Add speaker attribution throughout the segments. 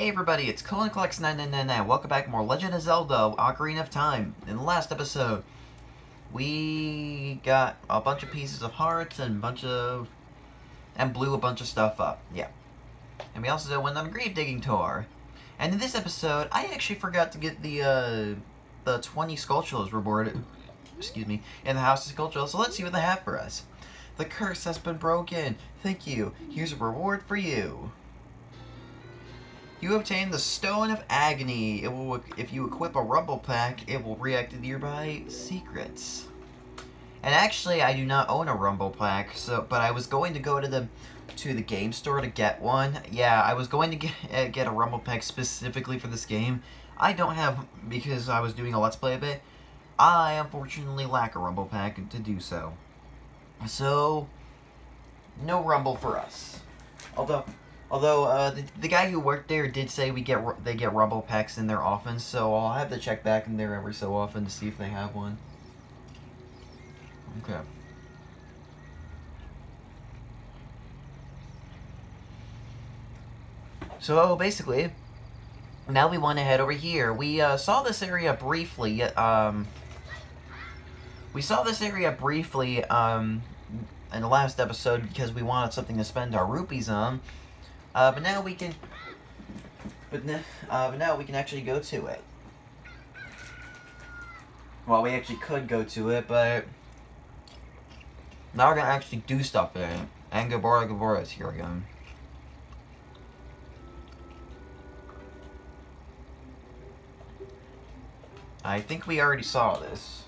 Speaker 1: Hey everybody, it's ClonaClox9999. Welcome back to more Legend of Zelda Ocarina of Time. In the last episode, we got a bunch of pieces of hearts and a bunch of... and blew a bunch of stuff up. Yeah. And we also went on a grave digging tour. And in this episode, I actually forgot to get the, uh, the 20 Skulltulas rewarded, excuse me, in the House of Skulltula, so let's see what they have for us. The curse has been broken. Thank you. Here's a reward for you. You obtain the Stone of Agony. It will, if you equip a Rumble Pack, it will react to nearby secrets. And actually, I do not own a Rumble Pack, so but I was going to go to the to the game store to get one. Yeah, I was going to get uh, get a Rumble Pack specifically for this game. I don't have because I was doing a Let's Play a bit. I unfortunately lack a Rumble Pack to do so. So, no Rumble for us. Although Although uh, the, the guy who worked there did say we get they get rumble packs in there often, so I'll have to check back in there every so often to see if they have one. Okay. So basically, now we want to head over here. We uh, saw this area briefly. Um, we saw this area briefly um, in the last episode because we wanted something to spend our rupees on. Uh, but now we can, but, uh, but now we can actually go to it. Well, we actually could go to it, but now we're gonna actually do stuff there. And Gabora Gabora is here again. I think we already saw this.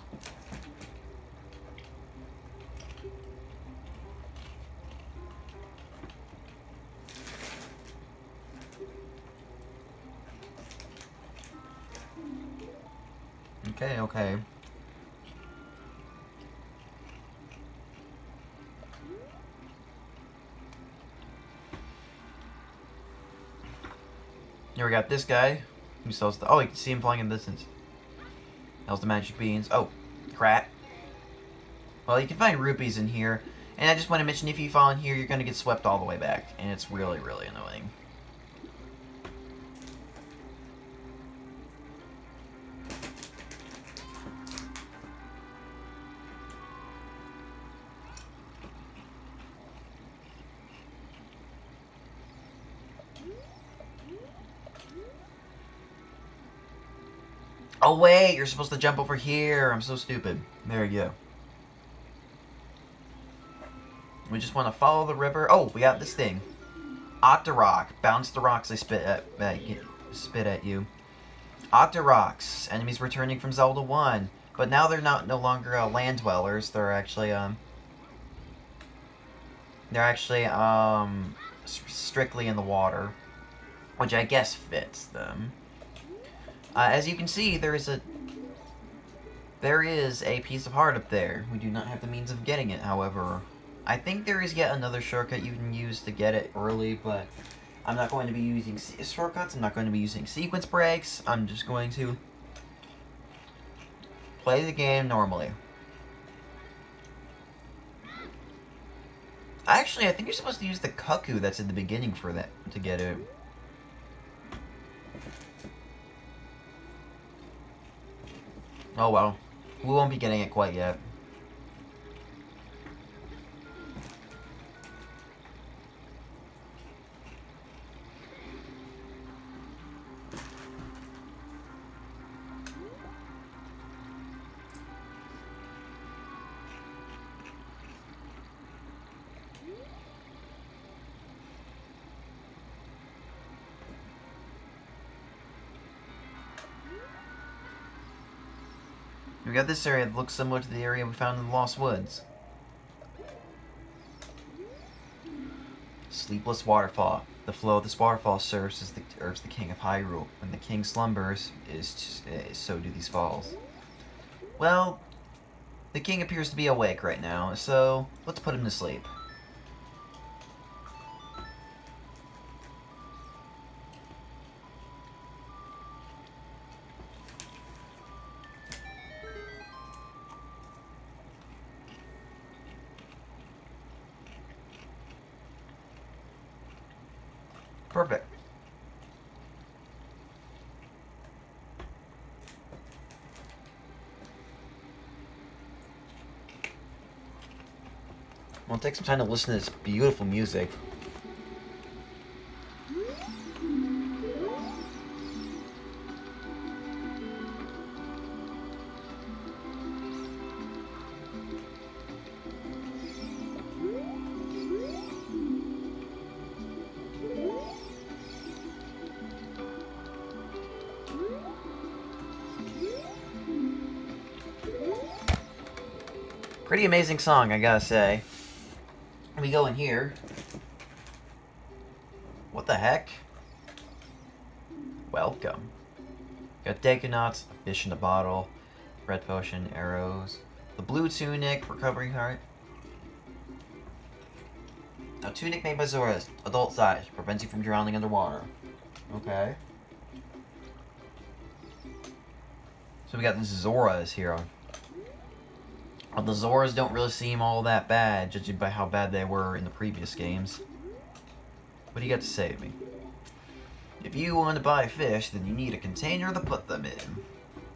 Speaker 1: Okay, okay. Here we got this guy who sells the. Oh, you can see him flying in the distance. Sells the magic beans. Oh, crap. Well, you can find rupees in here. And I just want to mention if you fall in here, you're going to get swept all the way back. And it's really, really annoying. Oh wait, you're supposed to jump over here. I'm so stupid. There you go. We just want to follow the river. Oh, we got this thing. Octorok. Bounce the rocks they spit at, at spit at you. Octoroks. Enemies returning from Zelda 1. But now they're not no longer uh, land dwellers. They're actually, um... They're actually, um... Strictly in the water. Which I guess fits them. Uh, as you can see, there is a there is a piece of heart up there. We do not have the means of getting it, however. I think there is yet another shortcut you can use to get it early, but I'm not going to be using shortcuts. I'm not going to be using sequence breaks. I'm just going to play the game normally. Actually, I think you're supposed to use the cuckoo that's in the beginning for that to get it. Oh well. We won't be getting it quite yet. We got this area that looks similar to the area we found in the Lost Woods. Sleepless Waterfall. The flow of this waterfall serves as the, serves the king of Hyrule. When the king slumbers, is, is eh, so do these falls. Well, the king appears to be awake right now, so let's put him to sleep. Perfect. Well, take some time to listen to this beautiful music. Pretty amazing song, I gotta say. We go in here. What the heck? Welcome. Got Deku Nuts, a fish in a bottle, red potion, arrows, the blue tunic, recovery heart. A tunic made by Zoras, adult size, prevents you from drowning underwater. Okay. So we got this Zoras here. Well, the Zoras don't really seem all that bad, judging by how bad they were in the previous games. What do you got to say to me? If you want to buy fish, then you need a container to put them in.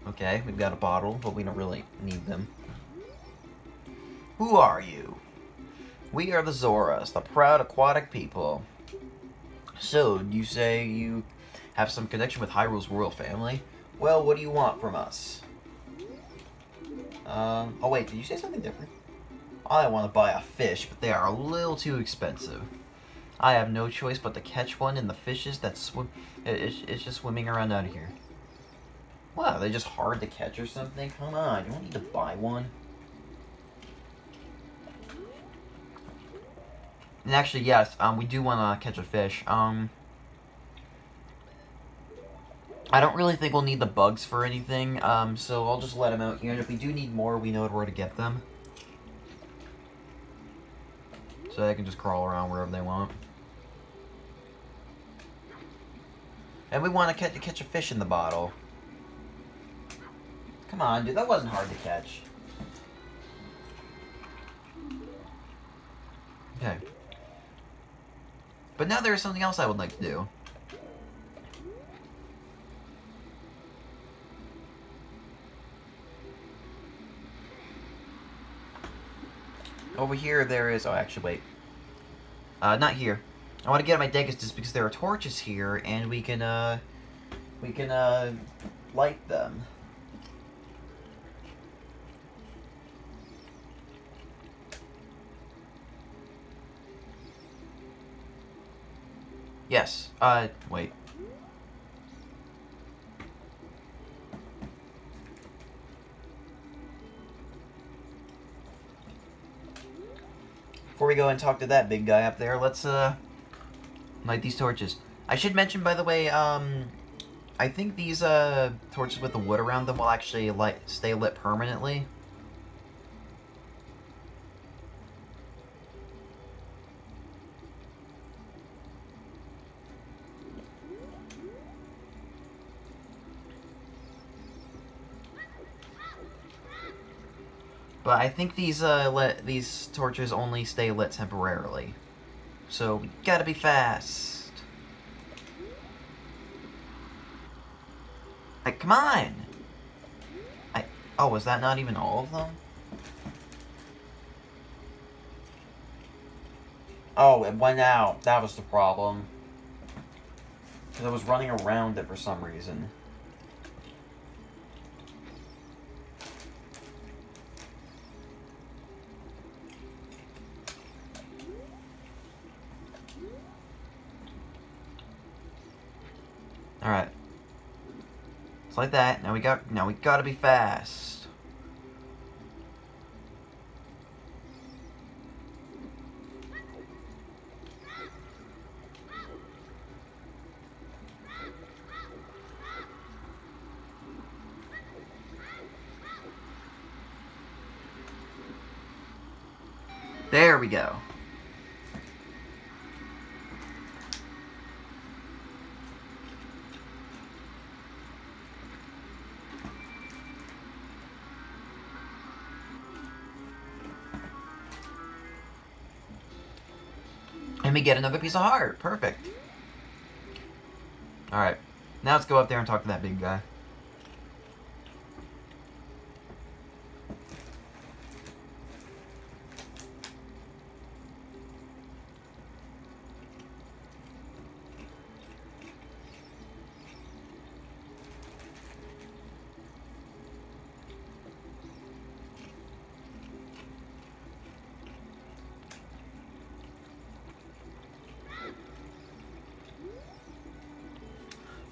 Speaker 1: Okay, we've got a bottle, but we don't really need them. Who are you? We are the Zoras, the proud aquatic people. So, you say you have some connection with Hyrule's royal family? Well, what do you want from us? Um, oh wait, did you say something different? I want to buy a fish, but they are a little too expensive. I have no choice but to catch one in the fishes that swim. It's, it's just swimming around out here. Wow, they're just hard to catch or something? Come on, you don't need to buy one. And actually, yes, um, we do want to catch a fish. Um, I don't really think we'll need the bugs for anything, um, so I'll just let them out here. And if we do need more, we know where to get them. So they can just crawl around wherever they want. And we want to catch, catch a fish in the bottle. Come on, dude, that wasn't hard to catch. Okay. But now there's something else I would like to do. Over here there is... Oh, actually, wait. Uh, not here. I want to get my Dagus because there are torches here, and we can, uh... We can, uh... Light them. Yes. Uh, wait. Before we go and talk to that big guy up there, let's, uh, light these torches. I should mention, by the way, um, I think these, uh, torches with the wood around them will actually light, stay lit permanently. But I think these uh, lit, these torches only stay lit temporarily. So we gotta be fast. Like, come on! I oh, was that not even all of them? Oh, it went out. That was the problem. Because I was running around it for some reason. Alright. It's like that. Now we got now we gotta be fast. There we go. We get another piece of heart. Perfect. Alright. Now let's go up there and talk to that big guy.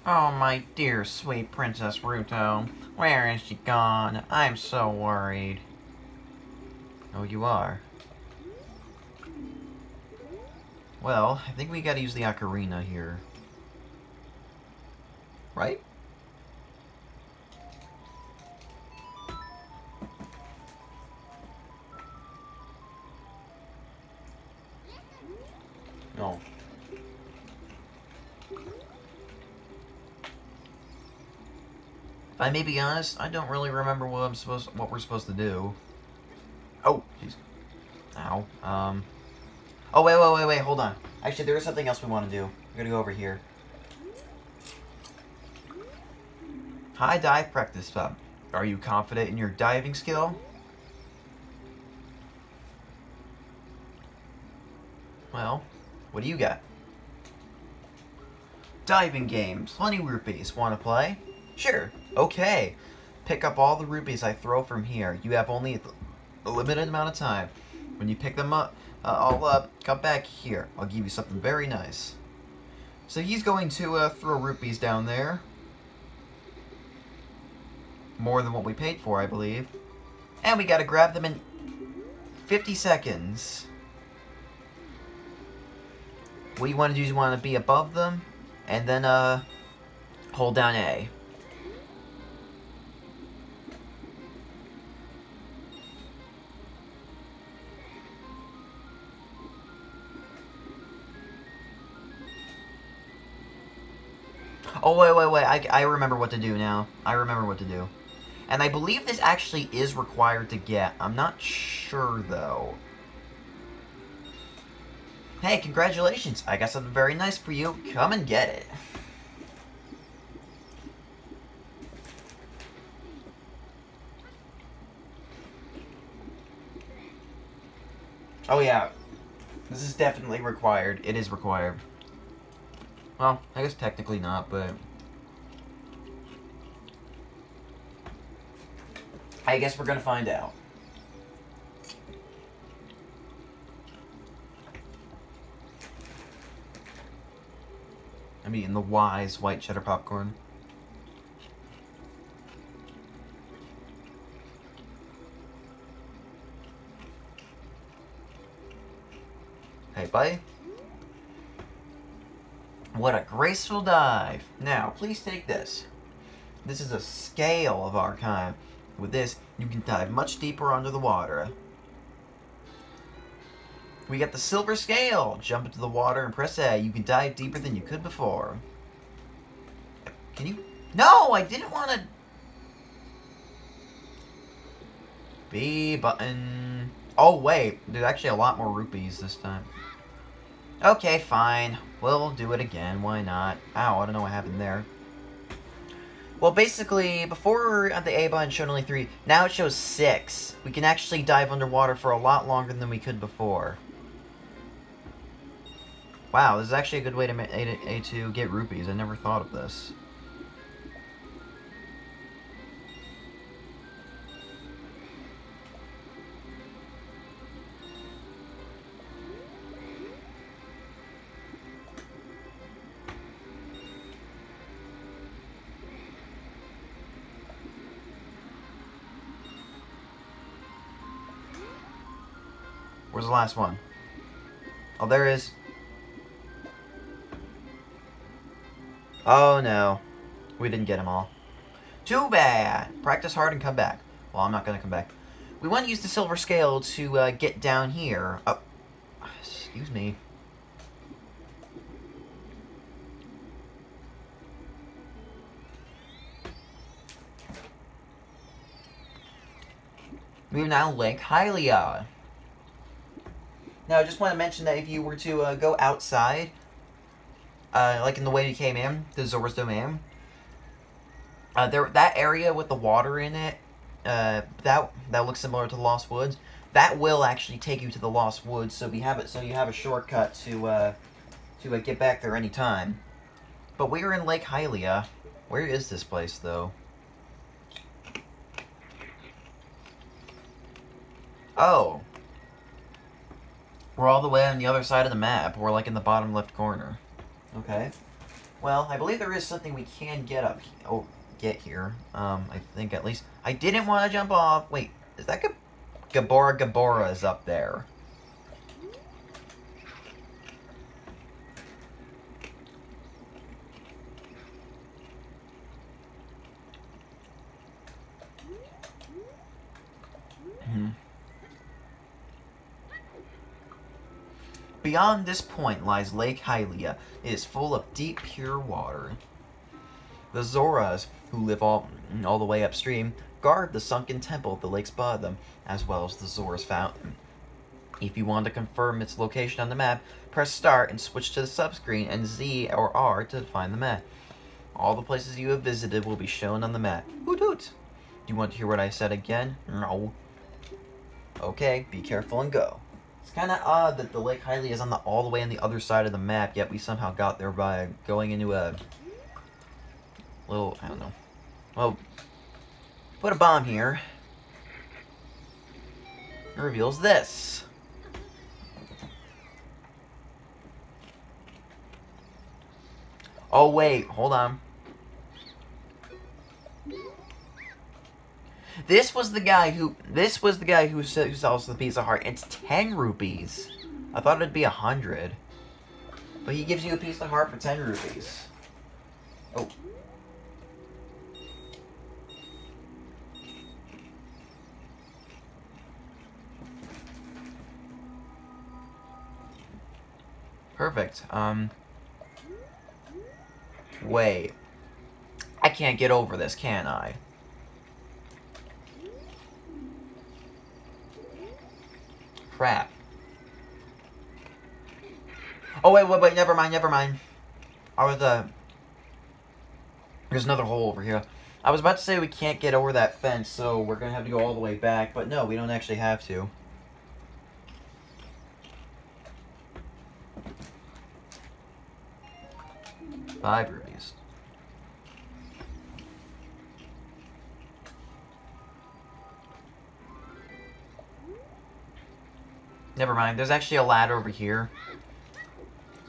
Speaker 1: Oh, my dear sweet Princess Ruto. Where is she gone? I'm so worried. Oh, you are? Well, I think we gotta use the ocarina here. Right? If I may be honest, I don't really remember what I'm supposed what we're supposed to do. Oh, jeez. Ow. Um. Oh wait, wait, wait, wait. Hold on. Actually, there is something else we want to do. We're gonna go over here. Hi, dive practice pub. Are you confident in your diving skill? Well, what do you got? Diving games. 20 rupees. Want to play? Sure. Okay. Pick up all the rupees I throw from here. You have only a limited amount of time. When you pick them up, uh, all up, come back here. I'll give you something very nice. So he's going to uh, throw rupees down there. More than what we paid for, I believe. And we gotta grab them in 50 seconds. What you want to do is you want to be above them, and then uh, hold down A. Oh, wait, wait, wait. I, I remember what to do now. I remember what to do. And I believe this actually is required to get. I'm not sure, though. Hey, congratulations. I got something very nice for you. Come and get it. Oh, yeah. This is definitely required. It is required. I guess technically not, but... I guess we're gonna find out. I'm eating the wise white cheddar popcorn. Hey, buddy. What a graceful dive. Now, please take this. This is a scale of our kind. With this, you can dive much deeper under the water. We got the silver scale. Jump into the water and press A. You can dive deeper than you could before. Can you? No, I didn't want to... B button. Oh, wait. There's actually a lot more rupees this time. Okay, fine. We'll do it again. Why not? Ow, I don't know what happened there. Well, basically, before at the A button showed only 3, now it shows 6. We can actually dive underwater for a lot longer than we could before. Wow, this is actually a good way to, a, to get rupees. I never thought of this. Where's the last one? Oh, there is. Oh, no. We didn't get them all. Too bad. Practice hard and come back. Well, I'm not going to come back. We want to use the silver scale to uh, get down here. Oh, excuse me. We've now Lake Hylia. Now, I just want to mention that if you were to uh, go outside, uh, like in the way you came in, the Zora's Domain, uh, there that area with the water in it, uh, that that looks similar to the Lost Woods. That will actually take you to the Lost Woods, so we have it. So you have a shortcut to uh, to uh, get back there anytime. But we're in Lake Hylia. Where is this place, though? Oh, we're all the way on the other side of the map. We're like in the bottom left corner. Okay. Well, I believe there is something we can get up. Oh, get here. Um, I think at least I didn't want to jump off. Wait, is that Gabora Gabora is up there? Hmm. Beyond this point lies Lake Hylia. It is full of deep, pure water. The Zoras, who live all, all the way upstream, guard the sunken temple at the lake's bottom, as well as the Zora's fountain. If you want to confirm its location on the map, press start and switch to the subscreen and Z or R to find the map. All the places you have visited will be shown on the map. Hoot hoot! Do you want to hear what I said again? No. Okay, be careful and go. It's kind of odd that the Lake Hylia is on the all the way on the other side of the map, yet we somehow got there by going into a little, I don't know. Well, put a bomb here. It reveals this. Oh, wait, hold on. This was the guy who, this was the guy who, who sells the piece of heart. It's 10 rupees. I thought it'd be a 100. But he gives you a piece of heart for 10 rupees. Oh. Perfect. Um. Wait. I can't get over this, can I? Crap. Oh, wait, wait, wait, never mind, never mind. I was, uh... There's another hole over here. I was about to say we can't get over that fence, so we're gonna have to go all the way back, but no, we don't actually have to. Five Never mind. There's actually a ladder over here.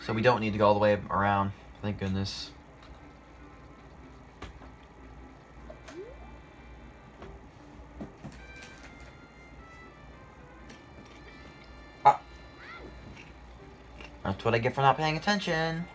Speaker 1: So we don't need to go all the way around. Thank goodness. Ah. That's what I get for not paying attention.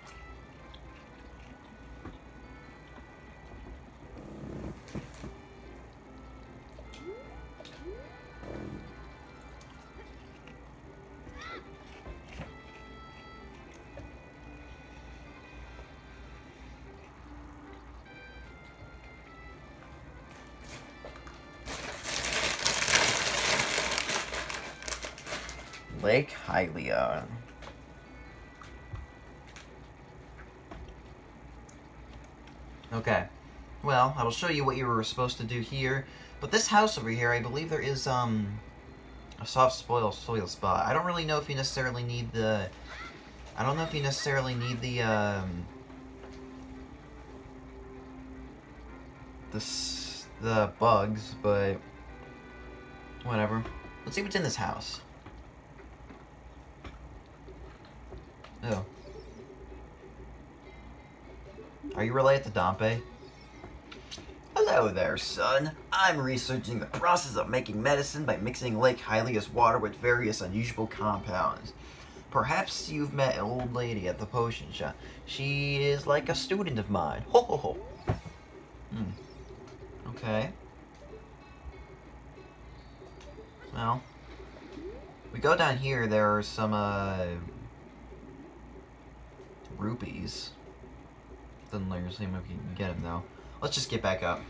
Speaker 1: Well, I will show you what you were supposed to do here. But this house over here, I believe there is, um, a soft spoil soil spot. I don't really know if you necessarily need the... I don't know if you necessarily need the, um... The, the bugs, but... Whatever. Let's see what's in this house. Oh. Are you related to Dampé? Hello there, son. I'm researching the process of making medicine by mixing Lake Hylia's water with various unusual compounds. Perhaps you've met an old lady at the potion shop. She is like a student of mine. Ho ho ho. Hmm. Okay. Well. We go down here, there are some, uh rupees. Doesn't let you see if you can get them, though. Let's just get back up.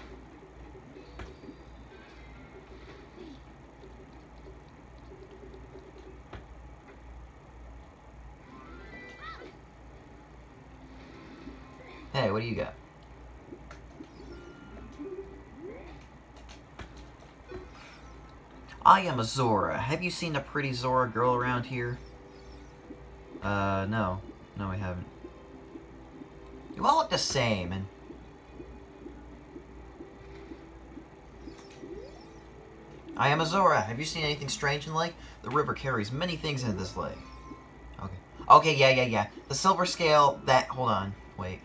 Speaker 1: Hey, what do you got? I am a Zora. Have you seen a pretty Zora girl around here? Uh, no. No, I haven't. You all look the same, and... I am a Zora. Have you seen anything strange in the lake? The river carries many things into this lake. Okay. Okay, yeah, yeah, yeah. The silver scale, that... Hold on. Wait.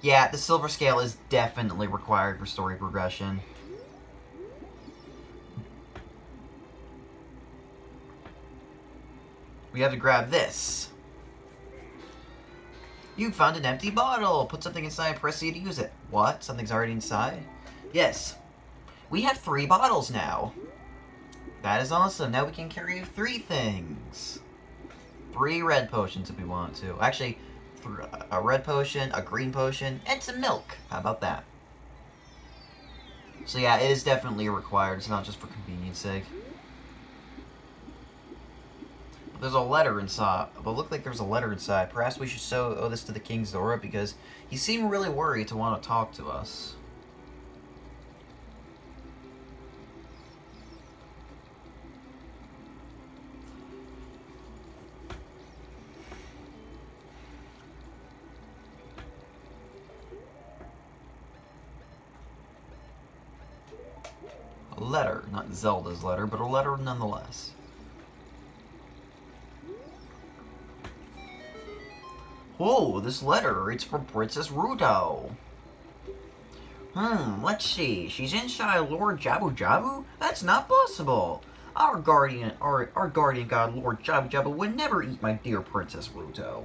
Speaker 1: Yeah, the silver scale is definitely required for story progression. We have to grab this. You found an empty bottle. Put something inside and press C to use it. What? Something's already inside? Yes. We have three bottles now. That is awesome. Now we can carry three things. Three red potions if we want to. Actually, a red potion, a green potion, and some milk. How about that? So yeah, it is definitely required. It's not just for convenience sake. There's a letter inside. But look like there's a letter inside. Perhaps we should show this to the King Zora because he seemed really worried to want to talk to us. A letter, not Zelda's letter, but a letter nonetheless. Whoa, this letter, it's from Princess Ruto. Hmm, let's see. She's inside Lord Jabu Jabu? That's not possible. Our guardian, our, our guardian god, Lord Jabu Jabu, would never eat my dear Princess Ruto.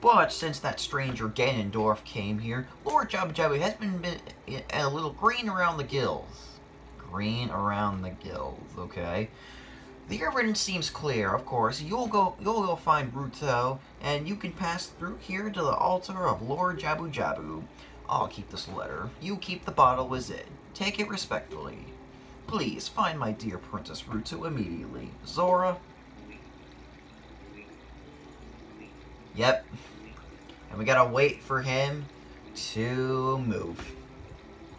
Speaker 1: But since that stranger Ganondorf came here, Lord Jabu Jabu has been, been a little green around the gills. Green around the gills, okay? The evidence seems clear, of course. You'll go you'll go find Ruto, and you can pass through here to the altar of Lord Jabu Jabu. I'll keep this letter. You keep the bottle with it. Take it respectfully. Please, find my dear Princess Ruto immediately. Zora? Yep. And we gotta wait for him to move.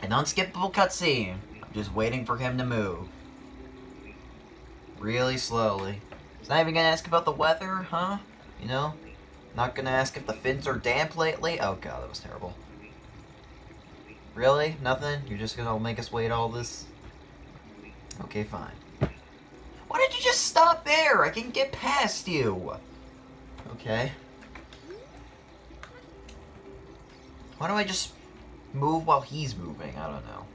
Speaker 1: An unskippable cutscene. Just waiting for him to move really slowly. He's not even gonna ask about the weather, huh? You know? Not gonna ask if the fins are damp lately? Oh god, that was terrible. Really? Nothing? You're just gonna make us wait all this? Okay, fine. Why did you just stop there? I can get past you! Okay. Why do I just move while he's moving? I don't know.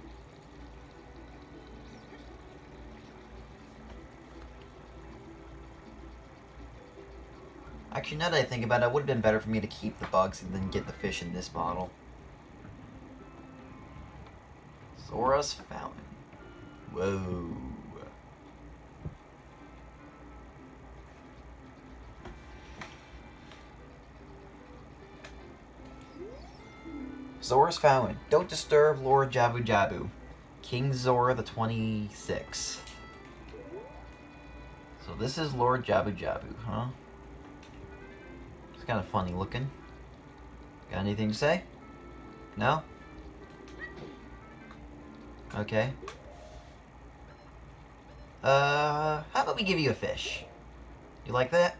Speaker 1: Actually, now that I think about it, it would have been better for me to keep the bugs and then get the fish in this bottle. Zora's Fountain. Whoa. Zora's Fountain. Don't disturb Lord Jabu Jabu. King Zora the 26th. So this is Lord Jabu Jabu, huh? Kind of funny looking. Got anything to say? No? Okay. Uh, how about we give you a fish? You like that?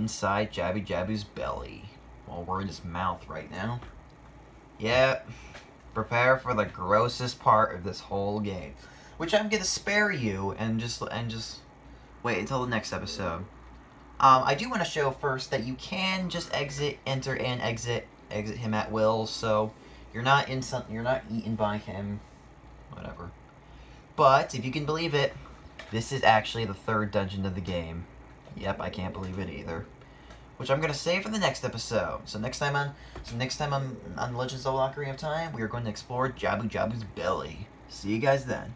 Speaker 1: Inside Jabu Jabu's belly. Well, we're in his mouth right now. Yep. Prepare for the grossest part of this whole game. Which I'm gonna spare you and just and just wait until the next episode. Um, I do want to show first that you can just exit, enter, and exit, exit him at will. So you're not in some, you're not eaten by him, whatever. But if you can believe it, this is actually the third dungeon of the game. Yep, I can't believe it either. Which I'm gonna save for the next episode. So next time on so next time on, on Legends of Ocarina of Time, we are going to explore Jabu Jabu's belly. See you guys then.